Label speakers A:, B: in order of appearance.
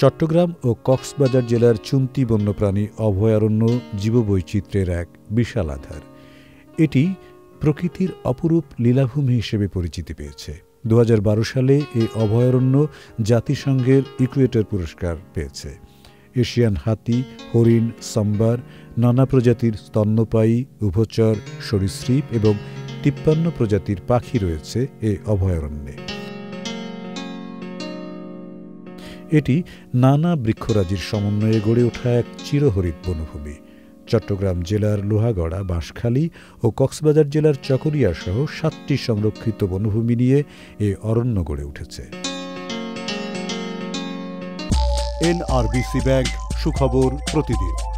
A: চট্টগ্রাম ও কক্সবাজার জেলার চুন্তি বন্যপ্রাণী অভয়ারণ্য জীববৈচিত্র্যের এক বিশাল আধার। এটি প্রকৃতির অপরূপ লীলাভূমি হিসেবে পরিচিতি পেয়েছে। দু হাজার বারো সালে এই অভয়ারণ্য জাতিসংঘের ইকুয়েটর পুরস্কার পেয়েছে। এশিয়ান হাতি, হরিণ, সম্বার, নানা প্রজাতির স্তন্যপায়ী, উভচর, সরীসৃপ এবং তিপ্পান্ন প্রজাতির পাখি রয়েছে এ অভয়ারণ্যে। এটি নানা বৃক্ষরাজির সমন্বয়ে গড়ে ওঠা এক চিরহরিত বনভূমি। চট্টগ্রাম জেলার লোহাগড়া, বাঁশখালী ও কক্সবাজার জেলার চকরিয়া সহ সাতটি সংরক্ষিত বনভূমি নিয়ে এ অরণ্য গড়ে উঠেছে।
B: এনআরবিসি ব্যাংক সুখবর প্রতিদিন।